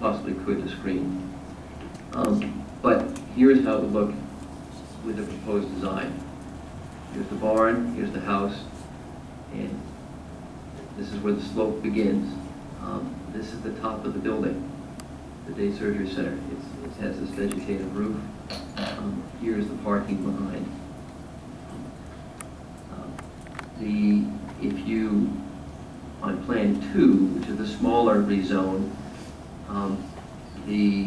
possibly could to screen. Um, But here's how it would look with the proposed design. Here's the barn, here's the house, and this is where the slope begins. Um, This is the top of the building, the day surgery center. It's- It has this vegetative roof. Um, Here's the parking behind. Um, The, if you, on Plan 2, which is the smaller rezone, um, the